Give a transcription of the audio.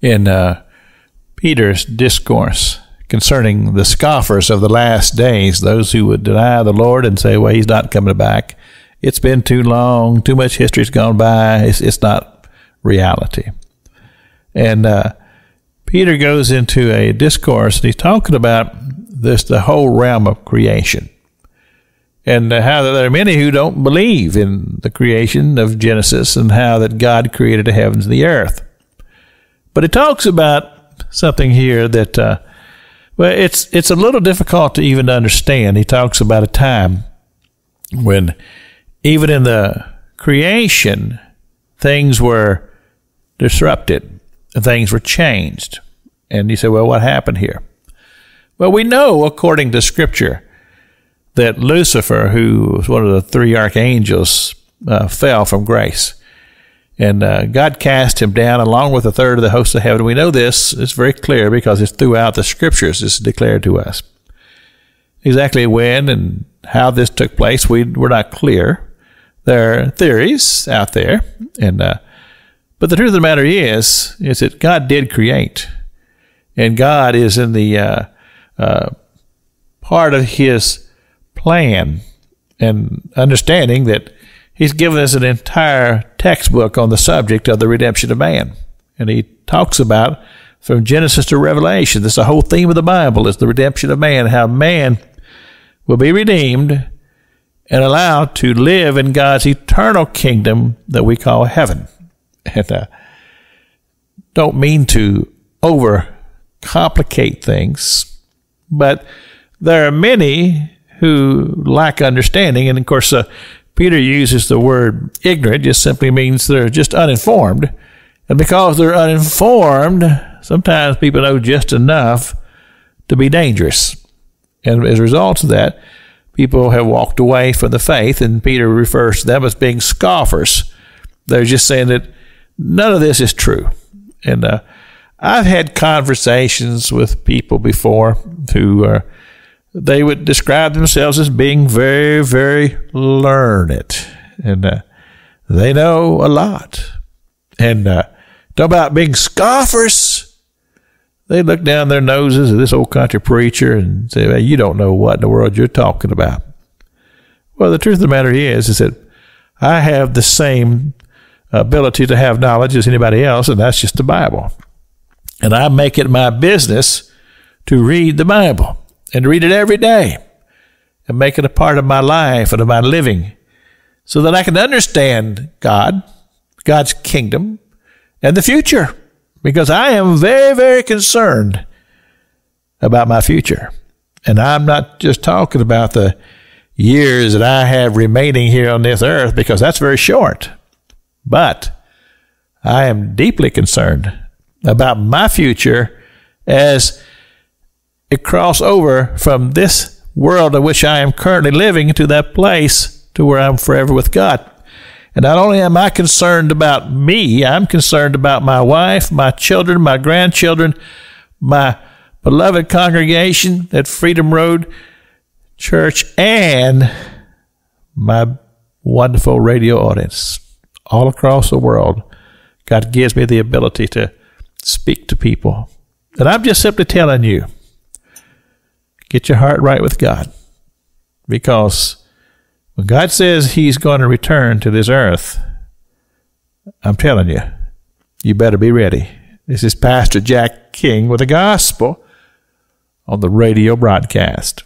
in uh, Peter's discourse concerning the scoffers of the last days, those who would deny the Lord and say, well, he's not coming back. It's been too long. Too much history's gone by. It's, it's not reality. And uh, Peter goes into a discourse and he's talking about this the whole realm of creation and how there are many who don't believe in the creation of Genesis and how that God created the heavens and the earth. But it talks about something here that, uh, well, it's it's a little difficult to even understand. He talks about a time when, even in the creation, things were disrupted, things were changed, and you say, well, what happened here? Well, we know according to Scripture that Lucifer, who was one of the three archangels, uh, fell from grace. And uh, God cast him down along with a third of the hosts of heaven. We know this. It's very clear because it's throughout the scriptures. It's declared to us. Exactly when and how this took place, we, we're not clear. There are theories out there. and uh, But the truth of the matter is, is that God did create. And God is in the uh, uh, part of his plan and understanding that he's given us an entire textbook on the subject of the redemption of man. And he talks about from Genesis to Revelation. This is the whole theme of the Bible is the redemption of man, how man will be redeemed and allowed to live in God's eternal kingdom that we call heaven. And uh, don't mean to over complicate things, but there are many who lack understanding. And of course, uh, Peter uses the word ignorant, just simply means they're just uninformed. And because they're uninformed, sometimes people know just enough to be dangerous. And as a result of that, people have walked away from the faith, and Peter refers to them as being scoffers. They're just saying that none of this is true. And uh, I've had conversations with people before who are they would describe themselves as being very, very learned. And uh, they know a lot. And uh, talk about being scoffers. They look down their noses at this old country preacher and say, well, you don't know what in the world you're talking about. Well, the truth of the matter is, is that I have the same ability to have knowledge as anybody else, and that's just the Bible. And I make it my business to read the Bible and read it every day and make it a part of my life and of my living so that I can understand God, God's kingdom, and the future because I am very, very concerned about my future. And I'm not just talking about the years that I have remaining here on this earth because that's very short. But I am deeply concerned about my future as it cross over from this world in which I am currently living to that place to where I'm forever with God. And not only am I concerned about me, I'm concerned about my wife, my children, my grandchildren, my beloved congregation at Freedom Road Church, and my wonderful radio audience all across the world. God gives me the ability to speak to people. And I'm just simply telling you Get your heart right with God. Because when God says He's going to return to this earth, I'm telling you, you better be ready. This is Pastor Jack King with the gospel on the radio broadcast.